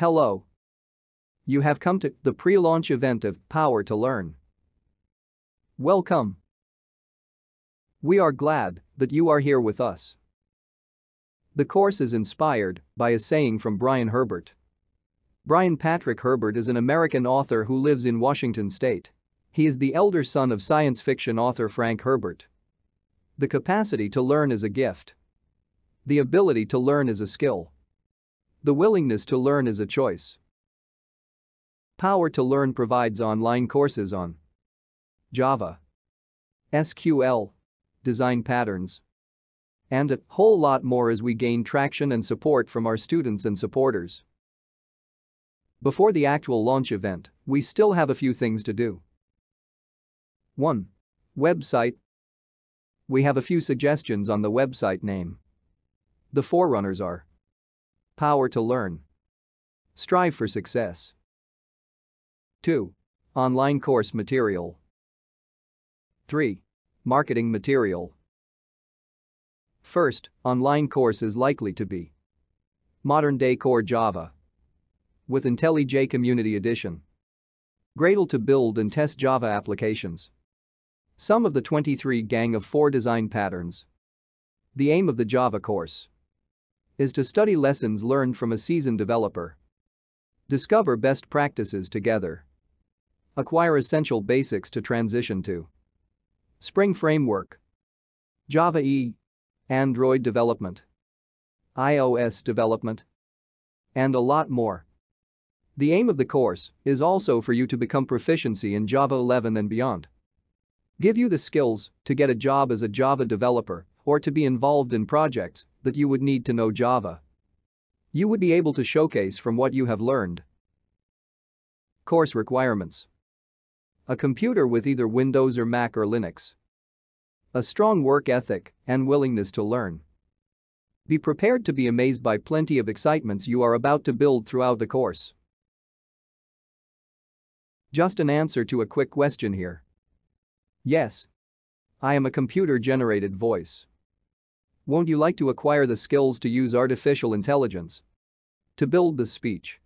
Hello. You have come to the pre-launch event of Power to Learn. Welcome. We are glad that you are here with us. The course is inspired by a saying from Brian Herbert. Brian Patrick Herbert is an American author who lives in Washington state. He is the elder son of science fiction author Frank Herbert. The capacity to learn is a gift. The ability to learn is a skill. The willingness to learn is a choice. Power to Learn provides online courses on Java, SQL, design patterns, and a whole lot more as we gain traction and support from our students and supporters. Before the actual launch event, we still have a few things to do. 1. Website. We have a few suggestions on the website name. The forerunners are Power to Learn, Strive for Success. 2. Online course material. 3. Marketing material. First, online course is likely to be Modern Day Core Java with IntelliJ Community Edition. Gradle to build and test Java applications. Some of the 23 gang of 4 design patterns. The aim of the Java course is to study lessons learned from a seasoned developer. Discover best practices together. Acquire essential basics to transition to. Spring Framework. Java E. Android development. iOS development. And a lot more. The aim of the course is also for you to become proficiency in Java 11 and beyond. Give you the skills to get a job as a Java developer or to be involved in projects that you would need to know Java. You would be able to showcase from what you have learned. Course requirements a computer with either Windows or Mac or Linux. A strong work ethic and willingness to learn. Be prepared to be amazed by plenty of excitements you are about to build throughout the course. Just an answer to a quick question here. Yes. I am a computer-generated voice. Won't you like to acquire the skills to use artificial intelligence? To build the speech